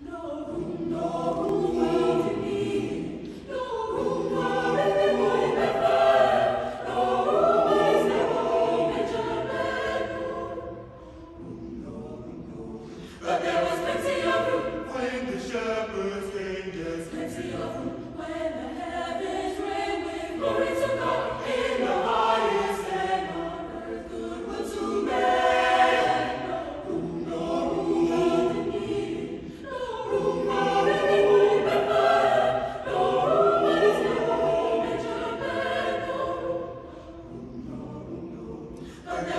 No, no. Okay.